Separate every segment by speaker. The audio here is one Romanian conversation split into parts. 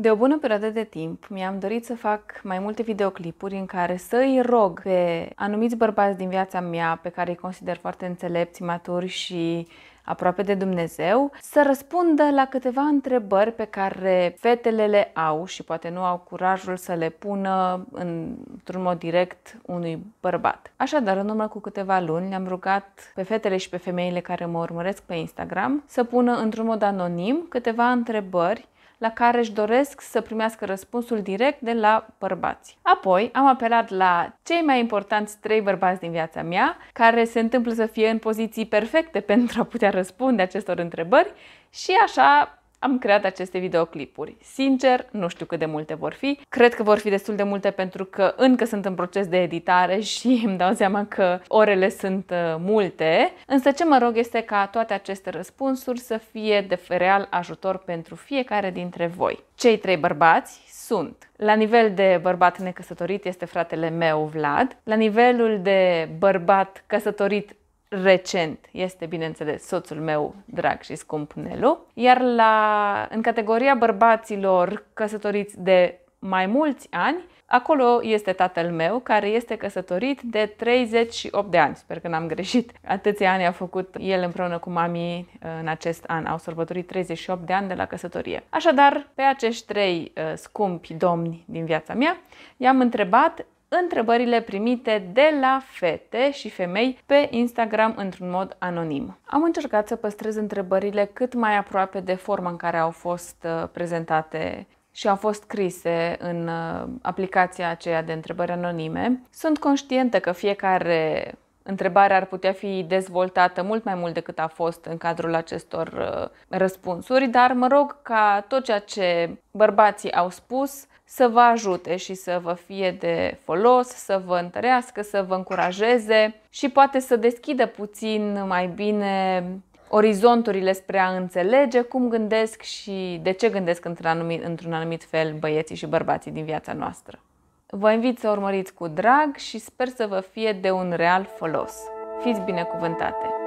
Speaker 1: De o bună perioadă de timp mi-am dorit să fac mai multe videoclipuri în care să îi rog pe anumiți bărbați din viața mea pe care îi consider foarte înțelepți, maturi și aproape de Dumnezeu, să răspundă la câteva întrebări pe care fetele le au și poate nu au curajul să le pună într-un mod direct unui bărbat. Așadar, în urmă cu câteva luni, le-am rugat pe fetele și pe femeile care mă urmăresc pe Instagram să pună într-un mod anonim câteva întrebări la care își doresc să primească răspunsul direct de la bărbați. Apoi am apelat la cei mai importanți trei bărbați din viața mea, care se întâmplă să fie în poziții perfecte pentru a putea răspunde acestor întrebări și așa am creat aceste videoclipuri. Sincer, nu știu cât de multe vor fi. Cred că vor fi destul de multe pentru că încă sunt în proces de editare și îmi dau seama că orele sunt uh, multe. Însă ce mă rog este ca toate aceste răspunsuri să fie de real ajutor pentru fiecare dintre voi. Cei trei bărbați sunt la nivel de bărbat necăsătorit este fratele meu Vlad, la nivelul de bărbat căsătorit recent este, bineînțeles, soțul meu drag și scump Nelu, iar la, în categoria bărbaților căsătoriți de mai mulți ani, acolo este tatăl meu, care este căsătorit de 38 de ani. Sper că n-am greșit. Atâția ani a făcut el împreună cu mami în acest an. Au sărbătorit 38 de ani de la căsătorie. Așadar, pe acești trei uh, scumpi domni din viața mea, i-am întrebat întrebările primite de la fete și femei pe Instagram într-un mod anonim. Am încercat să păstrez întrebările cât mai aproape de forma în care au fost uh, prezentate și au fost scrise în uh, aplicația aceea de întrebări anonime. Sunt conștientă că fiecare întrebare ar putea fi dezvoltată mult mai mult decât a fost în cadrul acestor uh, răspunsuri, dar mă rog ca tot ceea ce bărbații au spus să vă ajute și să vă fie de folos, să vă întărească, să vă încurajeze și poate să deschidă puțin mai bine orizonturile spre a înțelege cum gândesc și de ce gândesc într-un anumit, într-un anumit fel băieții și bărbații din viața noastră. Vă invit să urmăriți cu drag și sper să vă fie de un real folos. Fiți binecuvântate!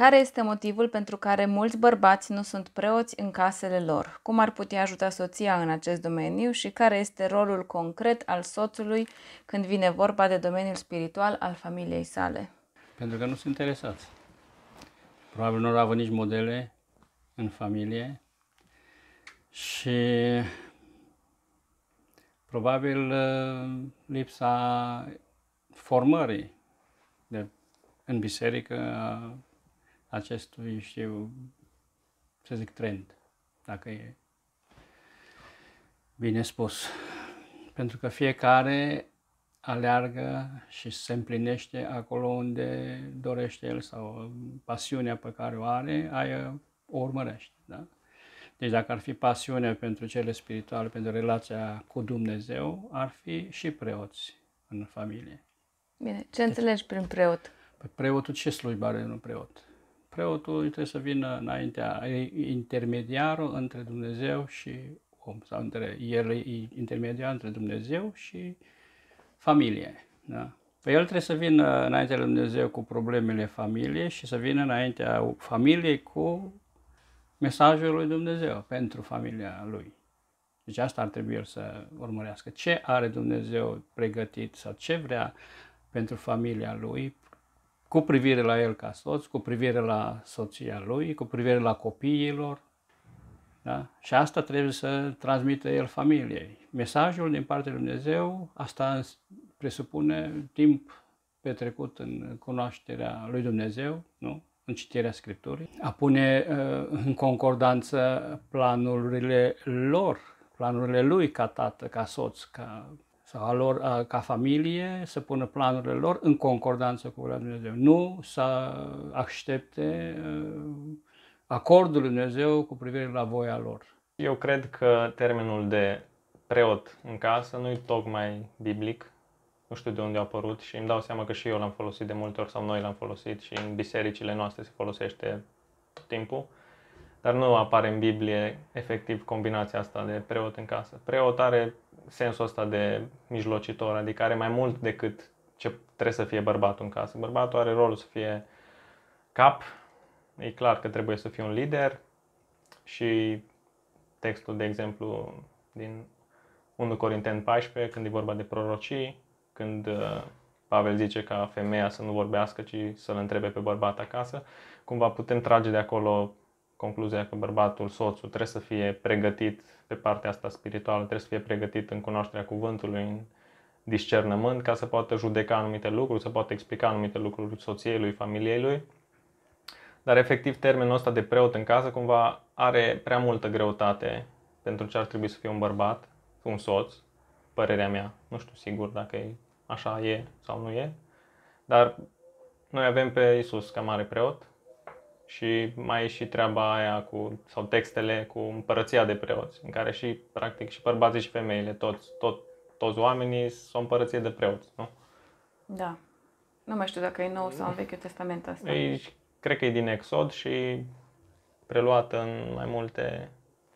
Speaker 1: Care este motivul pentru care mulți bărbați nu sunt preoți în casele lor? Cum ar putea ajuta soția în acest domeniu și care este rolul concret al soțului când vine vorba de domeniul spiritual al familiei sale?
Speaker 2: Pentru că nu sunt interesați. Probabil nu au avut nici modele în familie și probabil uh, lipsa formării de, în biserică acestui, știu, să zic, trend, dacă e bine spus. Pentru că fiecare aleargă și se împlinește acolo unde dorește el sau pasiunea pe care o are, aia o urmărește. Da? Deci dacă ar fi pasiunea pentru cele spirituale, pentru relația cu Dumnezeu, ar fi și preoți în familie.
Speaker 1: Bine, ce deci, înțelegi prin preot?
Speaker 2: Păi preotul ce slujbă are un preot? Preotul trebuie să vină înaintea, intermediarul între Dumnezeu și om, sau între, el e intermediar între Dumnezeu și familie. Da? Păi el trebuie să vină înaintea lui Dumnezeu cu problemele familiei și să vină înaintea familiei cu mesajul lui Dumnezeu pentru familia lui. Deci asta ar trebui el să urmărească. Ce are Dumnezeu pregătit sau ce vrea pentru familia lui, cu privire la el ca soț, cu privire la soția lui, cu privire la copiilor. Da? Și asta trebuie să transmită el familiei. Mesajul din partea lui Dumnezeu, asta presupune timp petrecut în cunoașterea lui Dumnezeu, nu? în citirea Scripturii, a pune uh, în concordanță planurile lor, planurile lui ca tată, ca soț, ca sau a lor, a, ca familie să pună planurile lor în concordanță cu voia Dumnezeu. Nu să aștepte acordul lui Dumnezeu cu privire la voia lor.
Speaker 3: Eu cred că termenul de preot în casă nu e tocmai biblic. Nu știu de unde a apărut și îmi dau seama că și eu l-am folosit de multe ori sau noi l-am folosit și în bisericile noastre se folosește tot timpul. Dar nu apare în Biblie efectiv combinația asta de preot în casă. Preot are sensul ăsta de mijlocitor, adică are mai mult decât ce trebuie să fie bărbatul în casă. Bărbatul are rolul să fie cap, e clar că trebuie să fie un lider și textul, de exemplu, din 1 Corinteni 14, când e vorba de prorocii, când uh, Pavel zice ca femeia să nu vorbească, ci să-l întrebe pe bărbat acasă, cumva putem trage de acolo concluzia că bărbatul, soțul, trebuie să fie pregătit pe partea asta spirituală, trebuie să fie pregătit în cunoașterea cuvântului, în discernământ, ca să poată judeca anumite lucruri, să poată explica anumite lucruri soției lui, familiei lui. Dar efectiv termenul ăsta de preot în casă cumva are prea multă greutate pentru ce ar trebui să fie un bărbat, un soț, părerea mea. Nu știu sigur dacă e așa e sau nu e. Dar noi avem pe Isus ca mare preot și mai e și treaba aia cu, sau textele cu împărăția de preoți, în care și, practic, și bărbații și femeile, toți, tot, toți oamenii sunt împărăție de preoți, nu?
Speaker 1: Da. Nu mai știu dacă e nou sau în Vechiul Testament asta.
Speaker 3: Ei, cred că e din Exod și preluată în mai multe,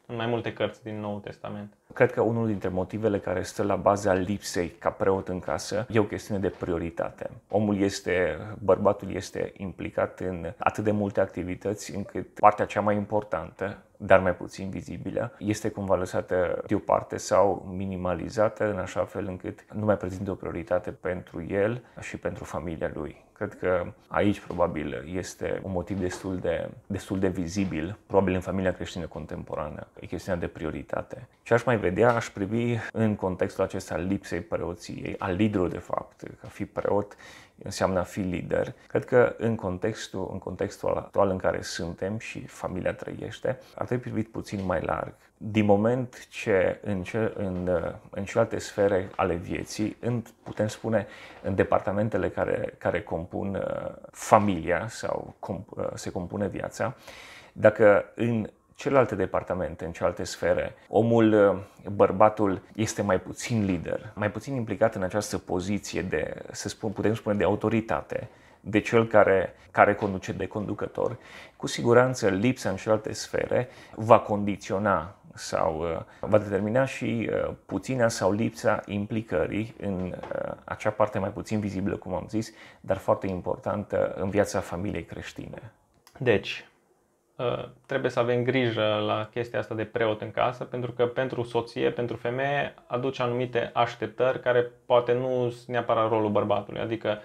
Speaker 3: în mai multe cărți din Noul Testament.
Speaker 4: Cred că unul dintre motivele care stă la baza lipsei ca preot în casă e o chestiune de prioritate. Omul este, bărbatul este implicat în atât de multe activități încât partea cea mai importantă dar mai puțin vizibilă, este cumva lăsată deoparte sau minimalizată în așa fel încât nu mai prezintă o prioritate pentru el și pentru familia lui. Cred că aici probabil este un motiv destul de, destul de vizibil, probabil în familia creștină contemporană. E chestiunea de prioritate. Ce aș mai vedea, aș privi în contextul acesta al lipsei preoției, al liderului de fapt, că fi preot înseamnă a fi lider. Cred că în contextul, în contextul actual în care suntem și familia trăiește, ar trebui privit puțin mai larg. Din moment ce în, ce, în, în celelalte sfere ale vieții, în, putem spune în departamentele care, care compun uh, familia sau com, uh, se compune viața, dacă în celelalte departamente, în celelalte sfere, omul, uh, bărbatul, este mai puțin lider, mai puțin implicat în această poziție de, să spun, putem spune, de autoritate, de cel care, care conduce, de conducător, cu siguranță lipsa în celelalte sfere va condiționa sau uh, va determina și uh, puținea sau lipsa implicării în acea parte mai puțin vizibilă, cum am zis, dar foarte importantă în viața familiei creștine.
Speaker 3: Deci, Uh, trebuie să avem grijă la chestia asta de preot în casă, pentru că pentru soție, pentru femeie, aduce anumite așteptări care poate nu sunt neapărat rolul bărbatului. Adică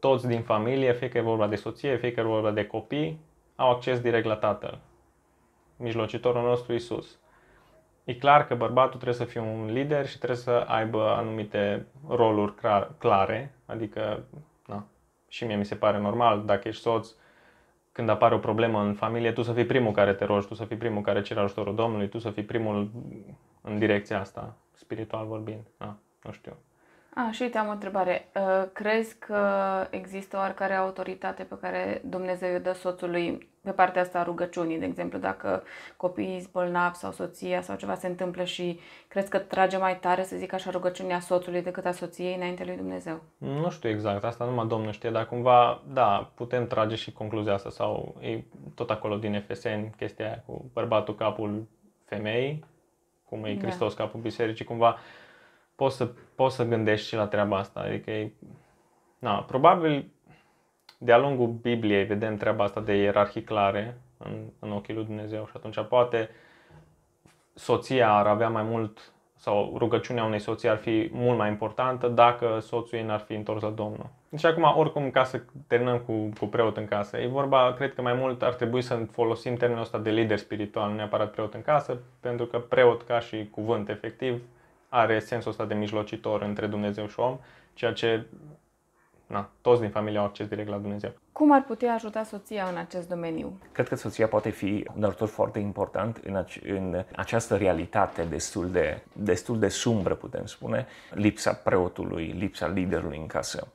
Speaker 3: toți din familie, fie că e vorba de soție, fie că e vorba de copii, au acces direct la tatăl. Mijlocitorul nostru Isus. E clar că bărbatul trebuie să fie un lider și trebuie să aibă anumite roluri clare, adică, na, și mie mi se pare normal, dacă ești soț, când apare o problemă în familie, tu să fii primul care te rogi, tu să fii primul care cere ajutorul Domnului, tu să fii primul în direcția asta, spiritual vorbind. Da, nu știu.
Speaker 1: A, și uite, am o întrebare. Uh, crezi că există oarecare autoritate pe care Dumnezeu o dă soțului pe partea asta a rugăciunii, de exemplu, dacă copiii sunt bolnavi sau soția sau ceva se întâmplă și crezi că trage mai tare, să zic așa, rugăciunea soțului decât a soției înainte lui Dumnezeu?
Speaker 3: Nu știu exact, asta numai Domnul știe, dar cumva, da, putem trage și concluzia asta sau e tot acolo din Efeseni, chestia aia cu bărbatul capul femeii, cum e da. Hristos capul bisericii, cumva poți să, poți să gândești și la treaba asta. Adică e, na, probabil de-a lungul Bibliei vedem treaba asta de ierarhii clare în, în ochii lui Dumnezeu și atunci poate soția ar avea mai mult sau rugăciunea unei soții ar fi mult mai importantă dacă soțul ei n-ar fi întors la Domnul. Deci acum, oricum, ca să terminăm cu, cu preot în casă, e vorba, cred că mai mult ar trebui să folosim termenul ăsta de lider spiritual, nu neapărat preot în casă, pentru că preot ca și cuvânt efectiv are sensul ăsta de mijlocitor între Dumnezeu și om, ceea ce na, toți din familie au acces direct la Dumnezeu.
Speaker 1: Cum ar putea ajuta soția în acest domeniu?
Speaker 4: Cred că soția poate fi un ajutor foarte important în, ace- în această realitate destul de, destul de sumbră, putem spune, lipsa preotului, lipsa liderului în casă.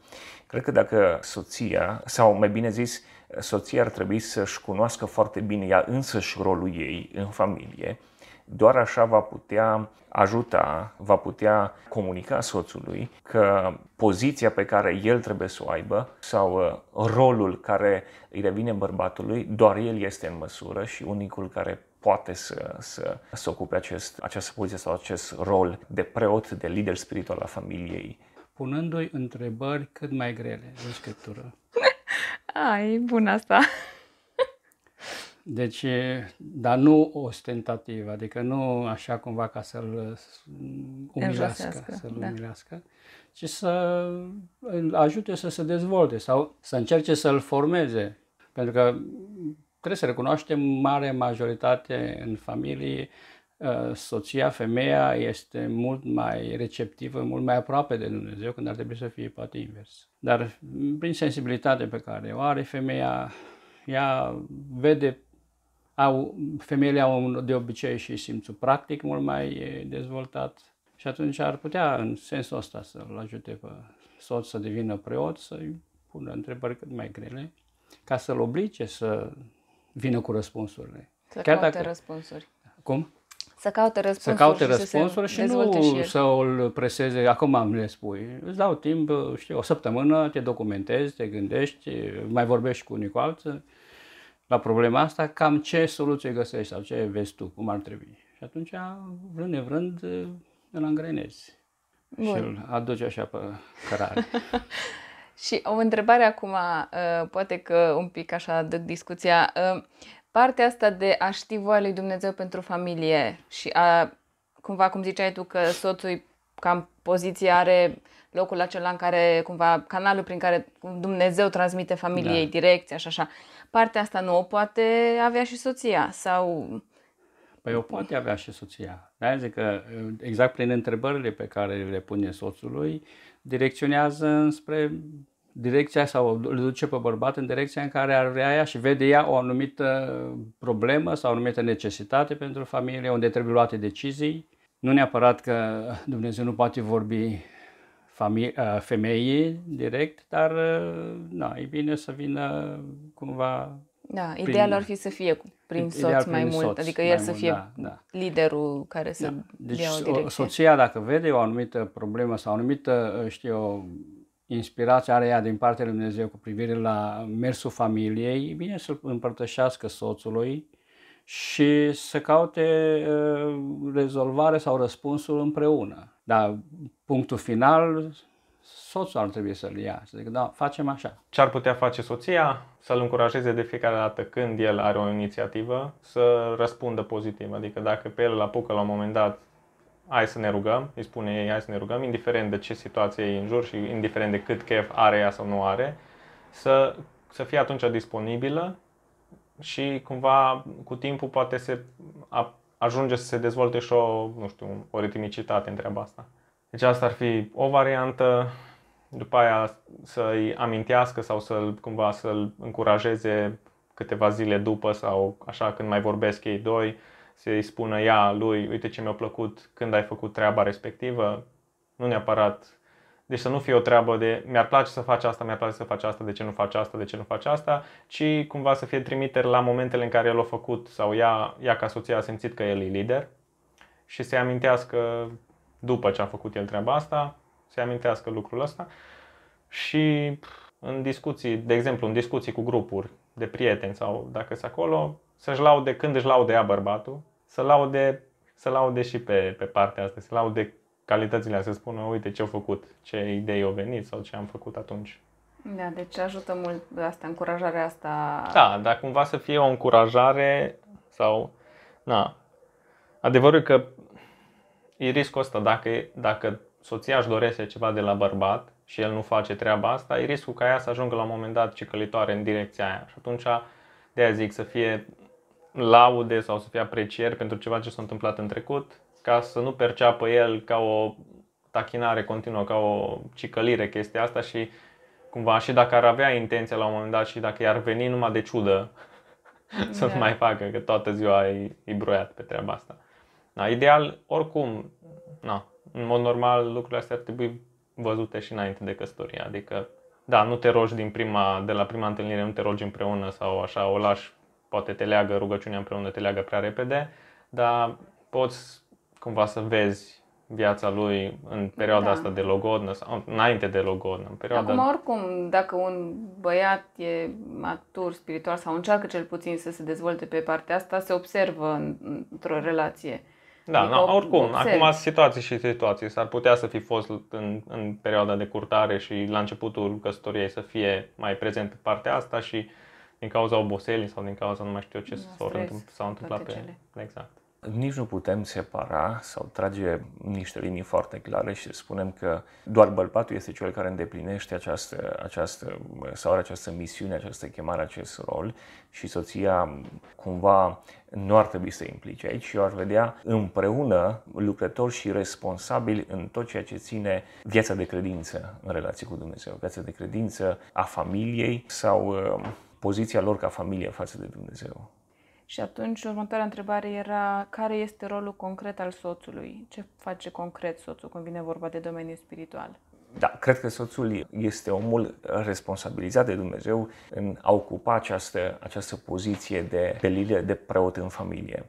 Speaker 4: Cred că dacă soția, sau mai bine zis, soția ar trebui să-și cunoască foarte bine ea însăși rolul ei în familie, Doar așa va putea ajuta, va putea comunica soțului că poziția pe care el trebuie să o aibă sau uh, rolul care îi revine bărbatului, doar el este în măsură și unicul care poate să, să, să ocupe acest, această poziție sau acest rol de preot, de lider spiritual al familiei.
Speaker 2: Punându-i întrebări cât mai grele în Scriptură.
Speaker 1: Ai, e bun asta.
Speaker 2: Deci, dar nu ostentativ, adică nu așa cumva ca să-l umilească,
Speaker 1: Înjosească,
Speaker 2: să-l
Speaker 1: da.
Speaker 2: umilească, ci să îl ajute să se dezvolte sau să încerce să-l formeze. Pentru că trebuie să recunoaștem, mare majoritate în familie, uh, soția, femeia este mult mai receptivă, mult mai aproape de Dumnezeu, când ar trebui să fie poate invers. Dar prin sensibilitatea pe care o are femeia, ea vede au, femeile au un- de obicei și simțul practic mult mai e, dezvoltat și atunci ar putea în sensul ăsta să-l ajute pe soț să devină preot, să-i pună întrebări cât mai grele, ca să-l oblige să vină cu răspunsurile.
Speaker 1: Să
Speaker 2: Chiar
Speaker 1: caute
Speaker 2: dacă-
Speaker 1: răspunsuri.
Speaker 2: Cum?
Speaker 1: Să caute
Speaker 2: Să
Speaker 1: răspunsuri
Speaker 2: caute
Speaker 1: și
Speaker 2: răspunsuri
Speaker 1: să
Speaker 2: și
Speaker 1: se dezvolte
Speaker 2: nu
Speaker 1: și el.
Speaker 2: să îl preseze, acum am le spui. Îți dau timp, știu, o săptămână, te documentezi, te gândești, mai vorbești cu unii cu alții la problema asta, cam ce soluție găsești sau ce vezi tu, cum ar trebui. Și atunci, vrând nevrând, îl angrenezi
Speaker 1: Bun.
Speaker 2: și îl aduci așa pe cărare.
Speaker 1: Și o întrebare acum, uh, poate că un pic așa de discuția. uh, Partea asta de a ști voia lui Dumnezeu pentru familie și a, cumva, cum ziceai tu, că soțul cam poziție are locul acela în care, cumva, canalul prin care Dumnezeu transmite familiei
Speaker 2: Da.
Speaker 1: direcția și așa. Partea asta nu o poate avea și soția sau...
Speaker 2: Păi o poate avea și soția. de zic că exact prin întrebările pe care le pune soțului, direcționează spre direcția sau îl duce pe bărbat în direcția în care ar vrea ea și vede ea o anumită problemă sau o anumită necesitate pentru familie, unde trebuie luate decizii. Nu neapărat că Dumnezeu nu poate vorbi famie, uh, femeii direct, dar uh, na, e bine să vină cumva
Speaker 1: Da, ideal ar fi să fie cu- prin
Speaker 2: Ideal
Speaker 1: soț
Speaker 2: prin
Speaker 1: mai mult,
Speaker 2: soț
Speaker 1: adică
Speaker 2: mai
Speaker 1: el să
Speaker 2: mult,
Speaker 1: fie
Speaker 2: da, da.
Speaker 1: liderul care să
Speaker 2: Deci
Speaker 1: dea o
Speaker 2: o-
Speaker 1: direcție.
Speaker 2: soția dacă vede o anumită problemă sau o anumită, uh, știu eu, inspirație are ea din partea lui Dumnezeu cu privire la mersul familiei, e bine să-l împărtășească soțului și să caute uh, rezolvare sau răspunsul împreună. Dar punctul final, soțul ar trebui să-l ia. Să zică, da, facem așa.
Speaker 3: Ce ar putea face soția? Să-l încurajeze de fiecare dată când el are o inițiativă să răspundă pozitiv. Adică dacă pe el îl apucă la un moment dat, hai să ne rugăm, îi spune ei, hai să ne rugăm, indiferent de ce situație e în jur și indiferent de cât chef are ea sau nu are, să, să fie atunci disponibilă și cumva cu timpul poate se a, ajunge să se dezvolte și o, nu știu, o ritmicitate în treaba asta. Deci asta ar fi o variantă, după aia să-i amintească sau să-l cumva să-l încurajeze câteva zile după sau așa când mai vorbesc ei doi, să-i spună ea lui, uite ce mi-a plăcut când ai făcut treaba respectivă, nu neapărat deci să nu fie o treabă de mi-ar place să faci asta, mi-ar place să faci asta, de ce nu faci asta, de ce nu faci asta, ci cumva să fie trimiteri la momentele în care el a făcut sau ea, ea ca soție a simțit că el e lider și să-i amintească după ce a făcut el treaba asta, să-i amintească lucrul ăsta și în discuții, de exemplu, în discuții cu grupuri de prieteni sau dacă sunt acolo, să-și laude, când își laude ea bărbatul, să laude, să laude și pe, pe partea asta, să laude calitățile astea, să spună, uite ce au făcut, ce idei au venit sau ce am făcut atunci.
Speaker 1: Da, deci ajută mult asta, încurajarea asta.
Speaker 3: Da, dar cumva să fie o încurajare sau, na, adevărul e că e riscul ăsta, dacă, dacă soția își dorește ceva de la bărbat și el nu face treaba asta, e riscul ca ea să ajungă la un moment dat cicălitoare în direcția aia. Și atunci, de aia zic, să fie laude sau să fie aprecieri pentru ceva ce s-a întâmplat în trecut, ca să nu perceapă el ca o tachinare continuă, ca o cicălire chestia asta și cumva și dacă ar avea intenția la un moment dat și dacă i-ar veni numai de ciudă să
Speaker 1: Da.
Speaker 3: nu mai facă, că toată ziua e, e broiat pe treaba asta. Da, ideal, oricum, na, în mod normal lucrurile astea ar trebui văzute și înainte de căsătorie, adică da, nu te rogi din prima, de la prima întâlnire, nu te rogi împreună sau așa, o lași, poate te leagă rugăciunea împreună, te leagă prea repede, dar poți cumva să vezi viața lui în perioada
Speaker 1: Da.
Speaker 3: asta de logodnă sau înainte de logodnă, în perioada...
Speaker 1: Acum, oricum, dacă un băiat e matur spiritual sau încearcă cel puțin să se dezvolte pe partea asta, se observă în, într-o relație.
Speaker 3: Da,
Speaker 1: Adică
Speaker 3: na, oricum,
Speaker 1: observi.
Speaker 3: acum situații și situații. S-ar putea să fi fost în, în perioada de curtare și la începutul căsătoriei să fie mai prezent pe partea asta și din cauza oboselii sau din cauza nu mai știu eu ce
Speaker 1: Da,
Speaker 3: s-au
Speaker 1: stres,
Speaker 3: întâmplat, s-au întâmplat pe
Speaker 1: toate cele.
Speaker 3: Exact.
Speaker 4: Nici nu putem separa sau trage niște linii foarte clare și spunem că doar bărbatul este cel care îndeplinește această, această sau are această misiune, această chemare, acest rol și soția cumva nu ar trebui să implice aici și o ar vedea împreună lucrători și responsabili în tot ceea ce ține viața de credință în relație cu Dumnezeu, viața de credință a familiei sau uh, poziția lor ca familie față de Dumnezeu.
Speaker 1: Și atunci următoarea întrebare era care este rolul concret al soțului? Ce face concret soțul când vine vorba de domeniul spiritual?
Speaker 4: Da, cred că soțul este omul responsabilizat de Dumnezeu în a ocupa această, această poziție de, de lider, de preot în familie.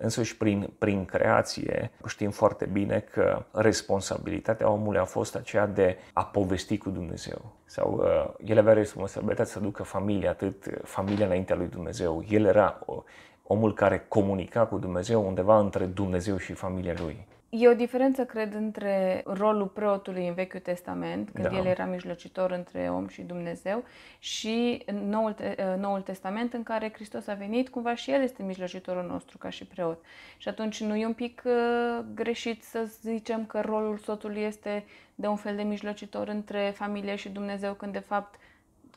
Speaker 4: Însuși, prin, prin creație, știm foarte bine că responsabilitatea omului a fost aceea de a povesti cu Dumnezeu. Sau uh, el avea responsabilitatea să ducă familia, atât familia înaintea lui Dumnezeu. El era uh, omul care comunica cu Dumnezeu undeva între Dumnezeu și familia lui.
Speaker 1: E o diferență, cred, între rolul preotului în Vechiul Testament, când
Speaker 4: Da.
Speaker 1: el era mijlocitor între om și Dumnezeu, și în Noul, Te- Noul Testament, în care Hristos a venit, cumva și el este mijlocitorul nostru ca și preot. Și atunci nu e un pic uh, greșit să zicem că rolul soțului este de un fel de mijlocitor între familie și Dumnezeu, când de fapt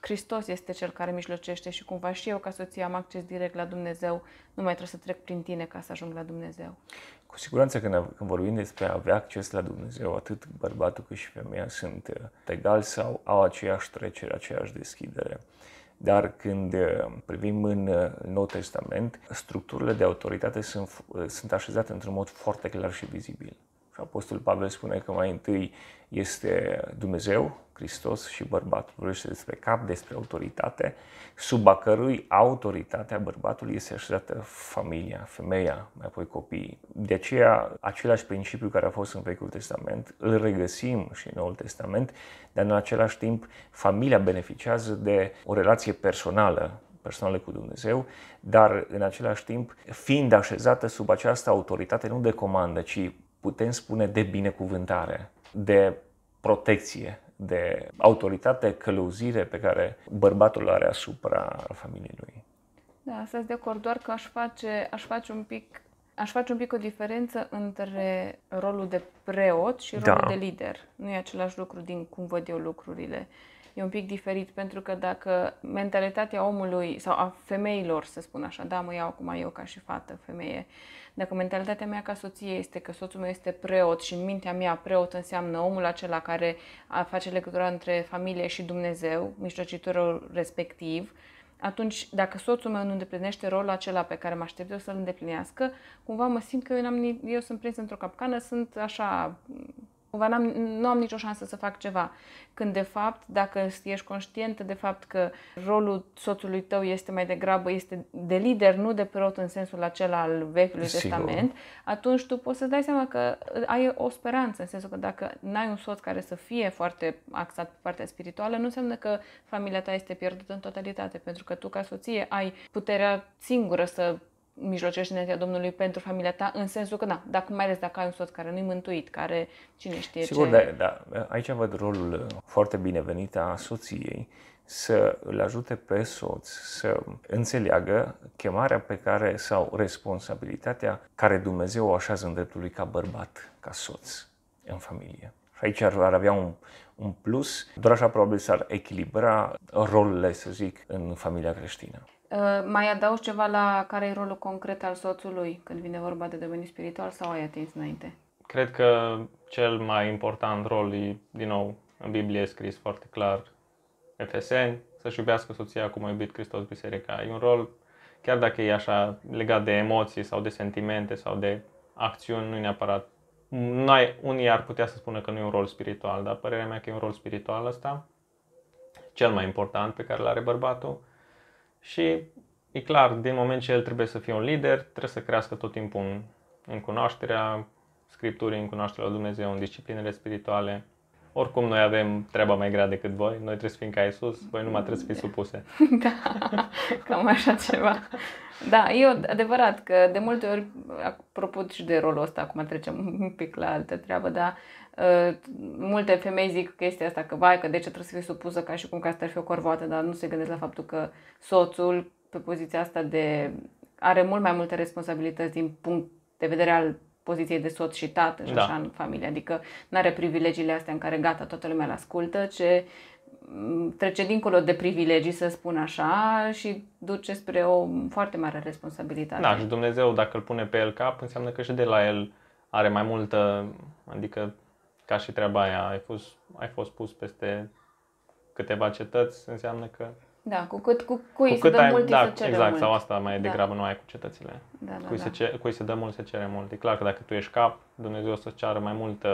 Speaker 1: Hristos este cel care mijlocește și cumva și eu ca soție am acces direct la Dumnezeu, nu mai trebuie să trec prin tine ca să ajung la Dumnezeu.
Speaker 4: Cu siguranță când, când vorbim despre a avea acces la Dumnezeu, atât bărbatul cât și femeia sunt uh, egali sau au aceeași trecere, aceeași deschidere. Dar când uh, privim în uh, Nou Testament, structurile de autoritate sunt, f- uh, sunt așezate într-un mod foarte clar și vizibil. Și Apostolul Pavel spune că mai întâi este Dumnezeu, Hristos și bărbatul. Vorbește despre cap, despre autoritate, sub a cărui autoritatea bărbatului este așezată familia, femeia, mai apoi copiii. De aceea, același principiu care a fost în Vechiul Testament, îl regăsim și în Noul Testament, dar în același timp familia beneficiază de o relație personală personală cu Dumnezeu, dar în același timp fiind așezată sub această autoritate nu de comandă, ci putem spune de binecuvântare, de protecție, de autoritate, călăuzire pe care bărbatul o are asupra familiei lui.
Speaker 1: Da, sunt de acord, doar că aș face, aș face un pic Aș face un pic o diferență între rolul de preot și rolul
Speaker 4: Da.
Speaker 1: de lider. Nu e același lucru din cum văd eu lucrurile. E un pic diferit pentru că dacă mentalitatea omului sau a femeilor, să spun așa, da, mă iau acum eu ca și fată, femeie, dacă mentalitatea mea ca soție este că soțul meu este preot și în mintea mea preot înseamnă omul acela care a- face legătura între familie și Dumnezeu, mijlocitorul respectiv, atunci dacă soțul meu nu îndeplinește rolul acela pe care mă aștept eu să-l îndeplinească, cumva mă simt că eu, n-am, ni- eu sunt prins într-o capcană, sunt așa, cumva n-am, nu am nicio șansă să fac ceva. Când de fapt, dacă ești conștientă de fapt că rolul soțului tău este mai degrabă este de lider, nu de preot în sensul acela al Vechiului
Speaker 4: Sigur.
Speaker 1: Testament, atunci tu poți să dai seama că ai o speranță, în sensul că dacă n-ai un soț care să fie foarte axat pe partea spirituală, nu înseamnă că familia ta este pierdută în totalitate, pentru că tu ca soție ai puterea singură să mijlocești înaintea Domnului pentru familia ta, în sensul că, da, dacă, mai ales dacă ai un soț care nu-i mântuit, care cine știe
Speaker 4: Sigur,
Speaker 1: ce...
Speaker 4: da, da, aici văd rolul uh, foarte binevenit a soției să îl ajute pe soț să înțeleagă chemarea pe care sau responsabilitatea care Dumnezeu o așează în dreptul lui ca bărbat, ca soț în familie. Și aici ar, ar avea un, un plus, doar așa probabil s-ar echilibra rolurile, să zic, în familia creștină.
Speaker 1: Uh, mai adaugi ceva la care e rolul concret al soțului când vine vorba de domeniul spiritual sau ai atins înainte?
Speaker 3: Cred că cel mai important rol e, din nou, în Biblie e scris foarte clar, Efeseni, să-și iubească soția cum a iubit Hristos biserica. E un rol, chiar dacă e așa legat de emoții sau de sentimente sau de acțiuni, nu e neapărat N-ai, unii ar putea să spună că nu e un rol spiritual, dar părerea mea că e un rol spiritual ăsta, cel mai important pe care îl are bărbatul. Și e clar, din moment ce el trebuie să fie un lider, trebuie să crească tot timpul în, în cunoașterea Scripturii, în cunoașterea lui Dumnezeu, în disciplinele spirituale. Oricum noi avem treaba mai grea decât voi, noi trebuie să fim ca Isus, voi numai trebuie să fiți supuse.
Speaker 1: da, cam așa ceva. Da, e adevărat că de multe ori, apropo și de rolul ăsta, acum trecem un pic la altă treabă, dar uh, multe femei zic chestia asta, că vai, că de ce trebuie să fie supusă ca și cum că asta ar fi o corvoată, dar nu se gândesc la faptul că soțul, pe poziția asta de are mult mai multe responsabilități din punct de vedere al poziției de soț și tată și da. așa în familie. Adică nu are privilegiile astea în care gata, toată lumea îl ascultă, ce mm, trece dincolo de privilegii, să spun așa, și duce spre o foarte mare responsabilitate.
Speaker 3: Da, și Dumnezeu, dacă îl pune pe el cap, înseamnă că și de la el are mai multă, adică ca și treaba aia, ai fost, ai fost pus peste câteva cetăți, înseamnă că
Speaker 1: da, cu cât cu cui cu cât se dă ai, mult,
Speaker 3: da,
Speaker 1: se cere
Speaker 3: exact,
Speaker 1: mult.
Speaker 3: sau asta mai da. degrabă nu ai cu cetățile.
Speaker 1: Da, da,
Speaker 3: cui,
Speaker 1: da.
Speaker 3: Se ce, cui se dă mult, se cere mult. E clar că dacă tu ești cap, Dumnezeu o să ceară mai mult,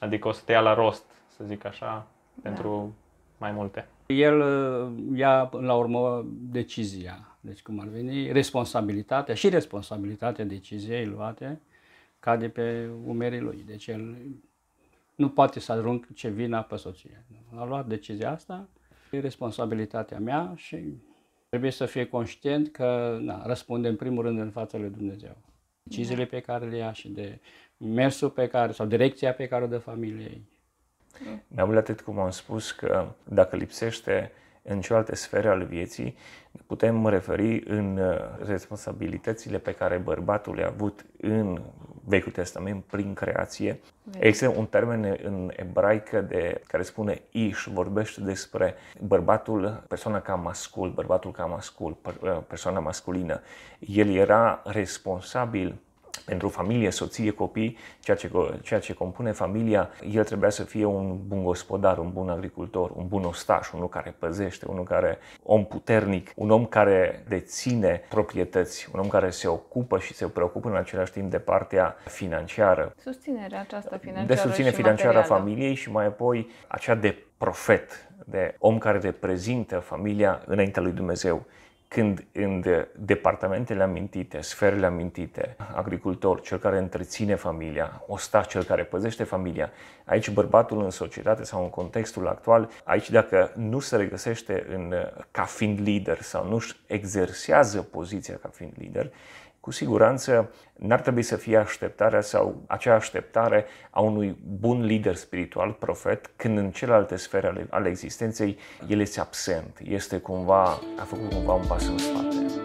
Speaker 3: adică o să te ia la rost, să zic așa, da. pentru mai multe.
Speaker 2: El uh, ia la urmă decizia, deci cum ar veni, responsabilitatea și responsabilitatea deciziei luate cade pe umerii lui. Deci el nu poate să arunce vina pe soție. A luat decizia asta, E responsabilitatea mea și trebuie să fie conștient că na, răspunde în primul rând în fața lui Dumnezeu. Deciziile pe care le ia și de mersul pe care, sau direcția pe care o dă familiei.
Speaker 4: Mai atât cum am spus că dacă lipsește în cealaltă sfere ale vieții, putem referi în uh, responsabilitățile pe care bărbatul le-a avut în Vechiul Testament prin creație. Există un termen în ebraică de, care spune ish, vorbește despre bărbatul, persoana ca mascul, bărbatul ca mascul, uh, persoana masculină. El era responsabil pentru familie, soție, copii, ceea ce, ceea ce compune familia, el trebuia să fie un bun gospodar, un bun agricultor, un bun ostaș, unul care păzește, unul care, om puternic, un om care deține proprietăți, un om care se ocupă și se preocupă în același timp de partea financiară.
Speaker 1: Susținerea aceasta financiară
Speaker 4: De susține financiară a familiei și mai apoi acea de profet, de om care reprezintă familia înaintea lui Dumnezeu când în departamentele amintite, sferele amintite, agricultor, cel care întreține familia, ostaș, cel care păzește familia, aici bărbatul în societate sau în contextul actual, aici dacă nu se regăsește în, ca fiind lider sau nu își exersează poziția ca fiind lider, cu siguranță n-ar trebui să fie așteptarea sau acea așteptare a unui bun lider spiritual, profet, când în celelalte sfere ale, ale existenței el este absent, este cumva, a făcut cumva un pas în spate.